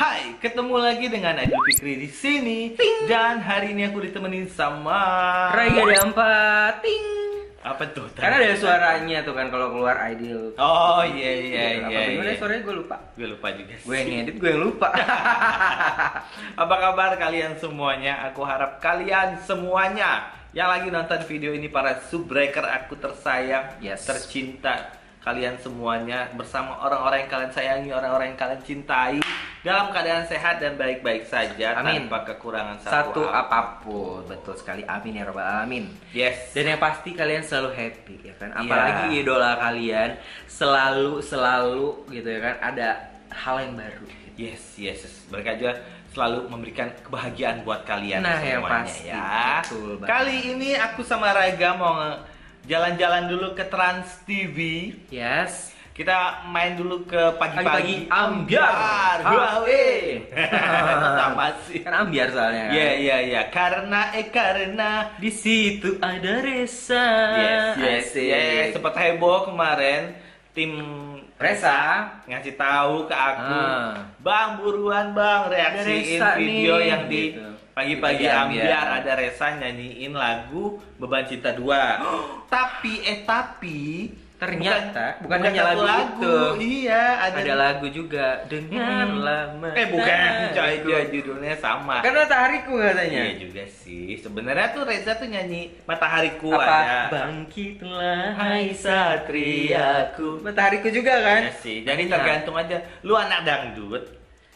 Hai, ketemu lagi dengan Aidil Fikri di sini. Dan hari ini aku ditemenin sama Raiga ada empat, ting. Apa tuh? Karena ada suaranya tuh kan kalau keluar ideal. Oh iya iya Apa iya. gimana iya. suaranya gue lupa. Gue lupa juga. Gue yang ngedit, gue yang lupa. Apa kabar kalian semuanya? Aku harap kalian semuanya yang lagi nonton video ini para subbreaker aku tersayang, Yes. tercinta kalian semuanya bersama orang-orang yang kalian sayangi, orang-orang yang kalian cintai dalam keadaan sehat dan baik-baik saja Amin. tanpa kekurangan Satu satu, apa pun, betul sekali. Amin ya robbal alamin. Yes. Dan yang pasti kalian selalu happy ya kan. Iya. Apalagi idola kalian selalu selalu gitu ya kan ada hal yang baru. Yes, yes, yes. Mereka juga selalu memberikan kebahagiaan buat kalian Nah, semuanya yang pasti. ya. Betul banget. Kali ini aku sama Raga mau jalan-jalan dulu ke Trans TV. Yes. Kita main dulu ke pagi-pagi ambiar. Huawei. Sama sih. Kan ambiar soalnya. kan? Iya, iya, iya. Karena eh karena Di situ ada Resa. Yes, yes, Asik. yes. Sempat heboh kemarin tim Resa ngasih tahu ke aku, Ah. Bang buruan Bang reaksiin video nih, yang di gitu. pagi-pagi Pagi ambiar ambiar. ada Resa nyanyiin lagu Beban Cinta 2. tapi eh tapi Ternyata bukan, bukan hanya satu lagu, itu. Iya, ada, Ada lagu juga dengan Hmm. lama. Eh bukan, coy Itu. dia judulnya sama. Kan matahariku katanya. Iya juga sih. Sebenarnya tuh Reza tuh nyanyi Matahariku Apa? ada. Bangkitlah hai satriaku. Matahariku juga kan? Iya sih. Jadi Iya. tergantung aja. Lu anak dangdut,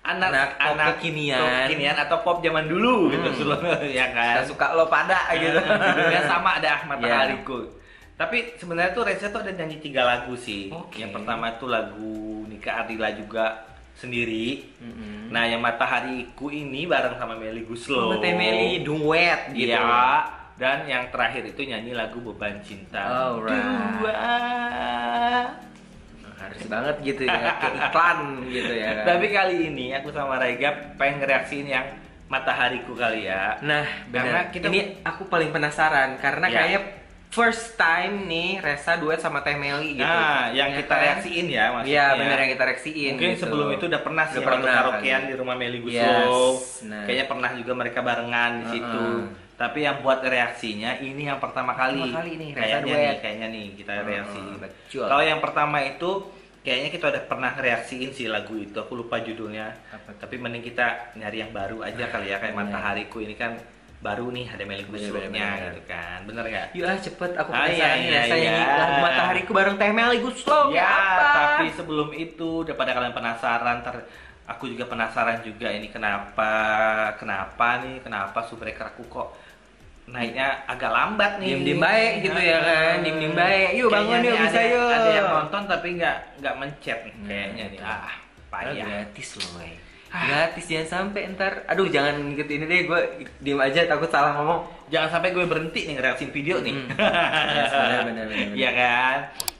anak Anak pop kekinian. pop kekinian atau pop zaman dulu gitu Hmm. Ya kan. Kita suka lo pada gitu. Sama ada Iya. Matahariku. Tapi sebenarnya tuh Reza tuh ada nyanyi tiga lagu sih. Oke. Yang pertama tuh lagu Nika Ardila juga sendiri. Mm-mm. Nah, yang Matahariku ini bareng sama Meli Guslo. Sama Teh Meli duet gitu. Iya. Dan yang terakhir itu nyanyi lagu Beban Cinta. Alright. Dua. Harus banget gitu ya, kayak iklan gitu ya. kan? Tapi kali ini aku sama Rega pengen ngereaksiin yang Matahariku kali ya. Nah, Karena benar. kita- ini aku paling penasaran karena Ya. kayak first time nih Resa duet sama Teh Meli gitu. Nah, yang Ya kita kan? reaksiin ya maksudnya. Iya, benar yang kita reaksiin. Mungkin gitu. sebelum itu udah pernah sih pernah karaokean kali. di rumah Meli Guslo. Yes, nah. Kayaknya pernah juga mereka barengan di situ. Uh-uh. Tapi yang buat reaksinya ini yang pertama kali. Pertama kali nih, Reza kayaknya duet. nih, kayaknya nih kita reaksi. Kalau yang pertama itu kayaknya kita udah pernah reaksiin sih lagu itu. Aku lupa judulnya. Apa? Tapi mending kita nyari yang baru aja kali ya kayak. Matahariku ini kan baru nih ada bener, bener. gitu kan. Bener nggak? Yuk ah cepet aku Ah, iya, iya, iya. lagu Matahariku bareng Teh Meli Guslo. Ya, apa? tapi sebelum itu daripada kalian penasaran, ter aku juga penasaran juga ini kenapa, kenapa nih, kenapa subbreaker aku kok naiknya agak lambat nih. Diem-diem baik gitu ya kan, diem-diem baik. Yuk, bangun yuk, bisa yuk. Ada yang nonton tapi nggak nggak mencet nih Hmm, kayaknya nih. Ah, payah. gratis loh. Gratis jangan sampai ntar. Aduh jangan ngikut ini deh, gue diem aja takut salah ngomong. Jangan sampai gue berhenti nih ngereaksin video nih. Hmm. Yes, benar, benar, benar, Iya kan?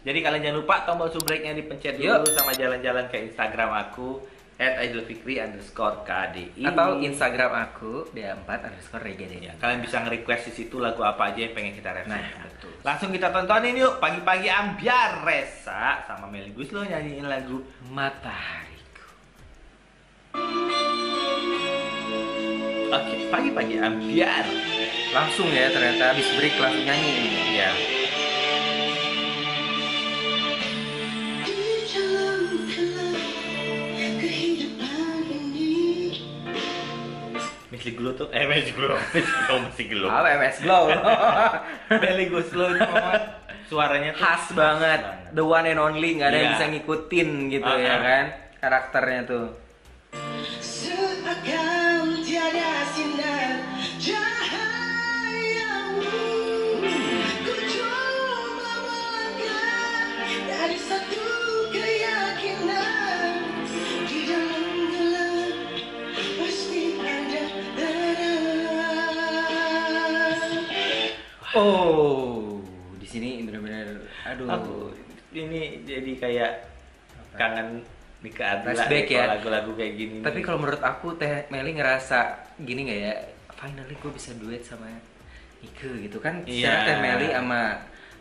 Jadi kalian jangan lupa tombol subrek-nya dipencet dulu Yuk. sama jalan-jalan ke Instagram aku @idolfikri underscore KDI Atau Instagram aku D4 underscore Rega Ya, kalian bisa nge-request di situ lagu apa aja yang pengen kita review. Nah, betul. Langsung kita tontonin yuk pagi-pagi ambiar Resa sama Meli Guslo nyanyiin lagu Matahariku. Oke, pagi-pagi ambiar. Langsung ya ternyata habis break langsung nyanyi ini. Ya. Meli Guslo tuh eh Meli Guslo, Meli Guslo masih Guslo. Apa MS Glow? Guslo ini mama suaranya tuh Khas banget, the one and only nggak ada yang Iya. bisa ngikutin gitu Ah, ya ah. kan karakternya tuh. Aduh. Aku ini jadi kayak kangen Nika Adila Flashback ya. lagu-lagu kayak gini. Tapi kalau menurut aku Teh Meli ngerasa gini nggak ya? Finally gue bisa duet sama Nike gitu kan. Iya. Secara Teh Meli sama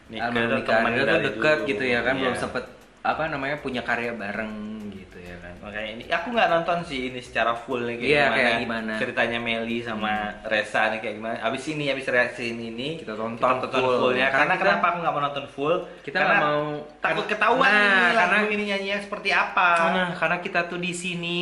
Nike sama temen Ardila tuh deket gitu ya kan Iya. belum sempet apa namanya punya karya bareng. Makanya ini aku nggak nonton sih ini secara full nih kayak Iya, gimana, kayak gimana. Hmm. ceritanya Meli sama Resa nih kayak gimana abis ini abis reaksi ini nih Kita tonton tonton full. fullnya Karena karena kita- kenapa aku nggak mau nonton full Kita Karena mau takut ketahuan Nah, lagu karena- ini nyanyinya seperti apa Nah, karena kita tuh di sini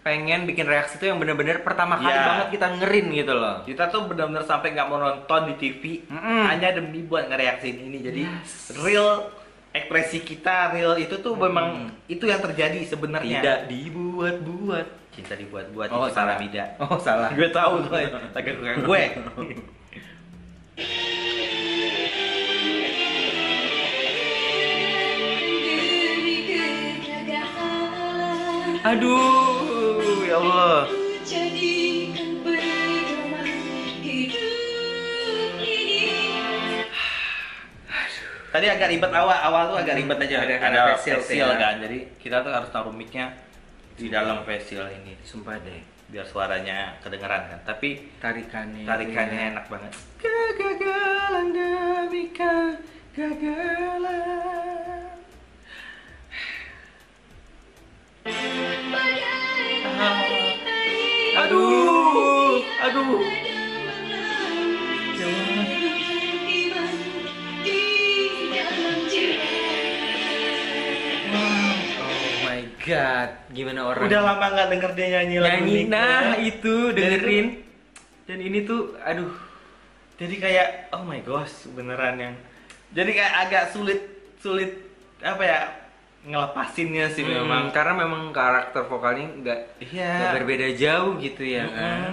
pengen bikin reaksi tuh yang bener-bener pertama kali Iya. banget kita ngerin gitu loh. kita tuh benar-benar sampai nggak mau nonton di TV Mm-mm. hanya demi buat ngereaksin ini jadi Yes. real ekspresi kita real itu tuh memang itu yang terjadi sebenarnya Tidak dibuat-buat. cinta dibuat-buat Oh, itu salah. Salamida Oh, salah. gue tahu gue Demi kegagalan Aduh, ya Allah. Tadi agak ribet awal awal tuh agak ribet aja. Ada- ada, facial facial ya. kan. Jadi kita tuh harus taruh mic-nya di dalam facial ini. Sumpah deh. biar suaranya kedengeran kan. Tapi Tarikannya. tarikannya enak banget. Kegagalan demi kegagalan. Aduh aduh god, gimana orang? Udah lama nggak denger dia nyanyi lagu nyanyi nah itu dengerin. dan ini tuh aduh. Jadi kayak oh my gosh beneran yang jadi kayak agak sulit sulit apa ya ngelepasinnya sih Hmm, memang. Karena memang karakter vokalnya nggak nggak berbeda jauh gitu ya kan Mm-mm. Ah,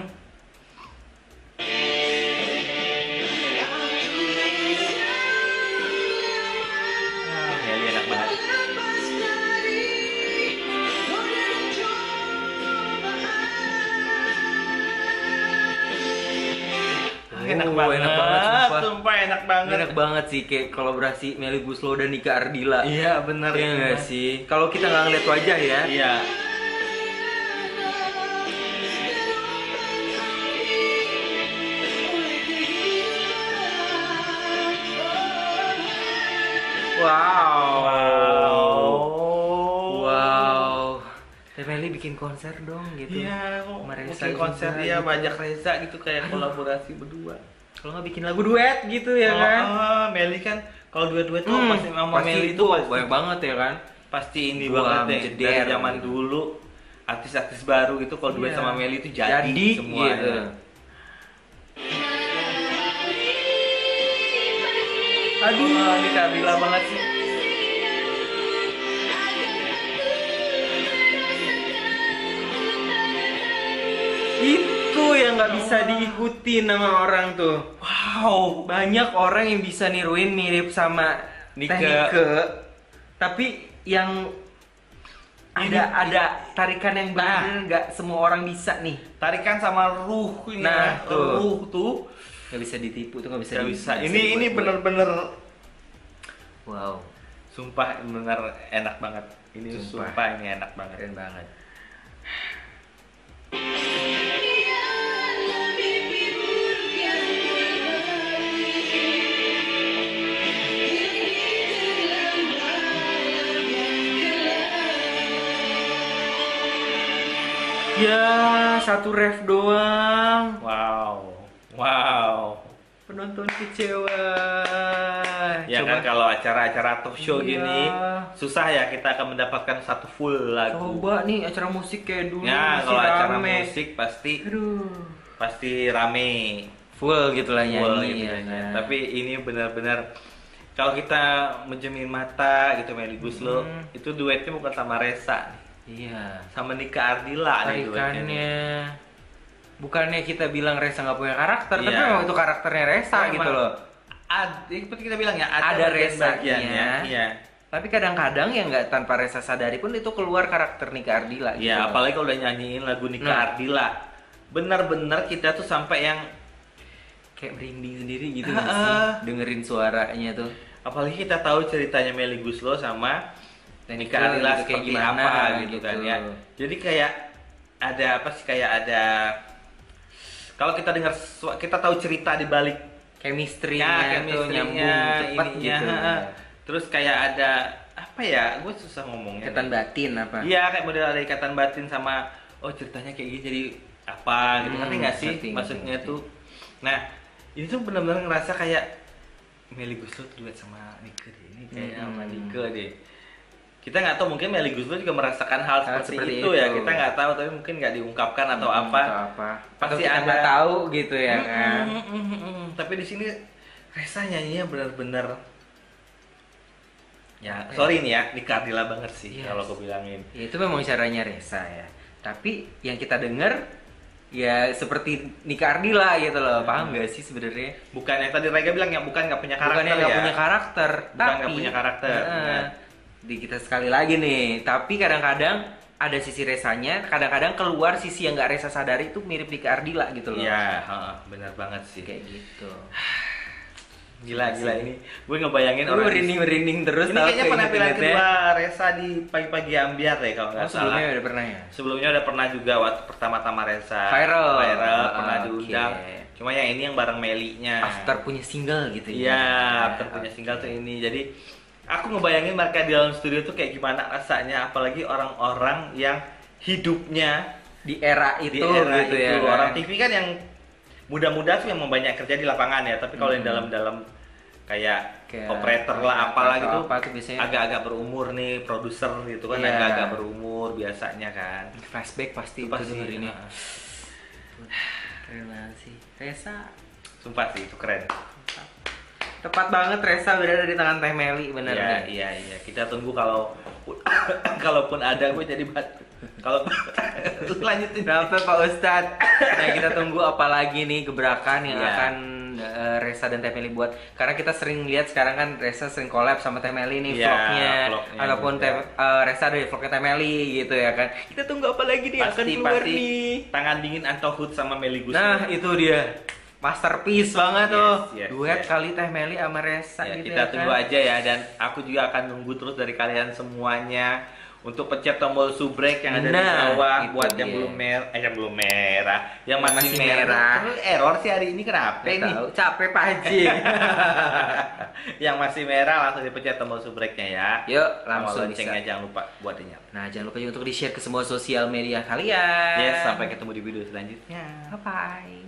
enak Oh, banget enak banget, sumpah. sumpah. Enak banget. Enak banget sih kayak kolaborasi Meli Guslo dan Nika Ardila. Iya bener Iya nggak sih? Kalau kita nggak ngeliat wajah ya. Iya. Wow Teh Meli bikin konser dong gitu Iya, mungkin konser juga dia gitu. banyak Reza gitu kayak kolaborasi berdua. kalau nggak bikin lagu duet gitu ya Oh, kan ah, Meli kan kalau dua-dua tuh Hmm, pasti sama pasti Meli itu pasti, banyak banget ya kan pasti ini Gua banget deh menjeder. dari zaman dulu artis-artis baru itu kalau duet Iya. sama Meli itu jadi, Jadi, semua. gitu. Aduh, ini Kabila banget sih. Nggak bisa diikuti nama orang tuh Wow. banyak orang yang bisa niruin mirip sama Nike. Tapi yang ada Ini- ada tarikan yang Nah. benar nggak semua orang bisa nih Tarikan sama ruh ini Nah, ya. tuh. ruh tuh nggak bisa ditipu tuh nggak bisa di- bisa. Ini ini bener-bener wow sumpah bener enak banget. Ini Sumpah. sumpah, ini enak banget. keren banget ya satu ref doang Wow. Wow. penonton kecewa Ya Coba- kan kalau acara-acara talk show Iya. gini susah ya kita akan mendapatkan satu full lagu. coba nih acara musik kayak dulu Ya masih kalau acara rame. musik pasti aduh pasti rame full gitu lah full nyanyi gitu ya ya. kan? Tapi ini benar-benar kalau kita menjemin mata gitu Meli Guslo Hmm. itu duetnya bukan sama Resa nih. Iya sama Nika Ardila tarikannya bukannya kita bilang Resa nggak punya karakter tapi Iya. memang itu karakternya Resa Emang gitu loh Ad, ya seperti kita bilang ya Ada ada, Resanya. bagiannya. Iya. tapi kadang-kadang ya nggak tanpa Resa sadari pun itu keluar karakter Nika Ardila gitu Iya, loh. apalagi kalau udah nyanyiin lagu Nika Nah. Ardila. Bener-bener kita tuh sampai yang kayak merinding sendiri gitu nggak sih dengerin suaranya tuh apalagi kita tahu ceritanya Meli Guslo sama Ardila gitu, kayak gimana apa gitu, gitu. kan ya. Jadi kayak ada apa sih kayak ada kalau kita dengar kita tahu cerita di balik chemistry-nya ya, tuh chemistry-nya, nyambung cepat ininya, gitu ha. Terus kayak ada apa ya gue susah ngomongnya Ikatan batin apa? iya kayak model ada ikatan batin sama oh ceritanya kayak gini jadi apa gitu Hmm, ngerti nggak sih ngerti, maksudnya ngerti. tuh nah ini tuh benar-benar ngerasa kayak Meli Guslo duet sama Nike deh ini sama Hmm. Nike deh kita nggak tahu mungkin Meli Guslo juga merasakan hal, seperti, seperti itu, ya itu. kita nggak tahu tapi mungkin nggak diungkapkan atau Hmm, apa Atau apa? Pasti Atau kita nggak tahu gitu ya Mm, kan? mm, mm, mm, mm. tapi di sini Resa nyanyinya benar-benar ya ya? sorry nih ya Nikardila banget sih Yes. kalau aku bilangin Ya, itu memang caranya Resa ya. Tapi yang kita dengar ya seperti Nika Ardila gitu loh. Paham gak sih sebenarnya? bukan yang tadi Rega bilang ya bukan nggak punya karakter Bukan yang nggak ya punya karakter, Bukan tapi nggak punya karakter, Heeh. benar. Di kita sekali lagi nih. Tapi kadang-kadang ada sisi Resanya, kadang-kadang keluar sisi yang nggak Resa sadari itu mirip Nika Ardila gitu loh. Iya, heeh, benar banget sih. Kayak gitu. Gila gila ini. Gue ngebayangin Lu orang merinding merinding terus. Ini kayaknya kayak penampilan gitu-gitu ya. kedua Resa di pagi-pagi ambiar deh kalau Oh, nggak sebelumnya salah. udah pernah ya? Sebelumnya udah pernah juga waktu pertama-tama Resa Viral. viral Ah, pernah oke. diundang. Cuma yang ini yang bareng Melinya. After punya single gitu Iya, ya. after punya single tuh ini. Jadi aku ngebayangin mereka di dalam studio tuh kayak gimana rasanya apalagi orang-orang yang hidupnya di era itu di era gitu itu ya. kan? orang TV kan yang muda-muda tuh yang banyak kerja di lapangan ya tapi kalau yang Hmm. dalam-dalam kayak, Kayak operator lah apalah gitu apa tuh biasanya. agak-agak berumur nih produser gitu kan Iya. agak-agak berumur biasanya kan flashback pasti itu pasti ini. ah, Keren banget sih. Sumpah sih itu keren tepat banget Resa berada di tangan Teh Meli bener iya nih. iya iya. Kita tunggu kalau kalaupun ada gue jadi bat kalau lanjutin. Kenapa Pak Ustadz? Nah kita tunggu apa lagi nih gebrakan yang Iya. akan eh, Resa dan Teh Meli buat. Karena kita sering lihat sekarang kan Resa sering collab sama Teh Meli nih Iya, vlognya. vlognya Ataupun juga. Teh, eh, Resa dari vlognya Teh Meli gitu ya kan. Kita tunggu apa lagi nih yang akan pasti keluar pasti. nih? Tangan dingin Antohut sama Meli Guslo Nah itu dia Masterpiece banget Yes, tuh yes, Duet yes. kali Teh Meli sama Resa Ya, gitu kita ya tunggu kan? aja ya dan aku juga akan nunggu terus dari kalian semuanya untuk pencet tombol subrek yang ada di Nah, bawah itu buat yang belum merah, eh yang belum merah, yang masih, masih merah. merah. Terus error sih hari ini kenapa Nggak nih? tahu, capek Pak Haji yang masih merah langsung dipencet tombol subreknya ya. Yuk langsung loncengnya jangan lupa buat dinyalakan. Nah jangan lupa juga untuk di share ke semua sosial media kalian Yes, sampai ketemu di video selanjutnya. Bye bye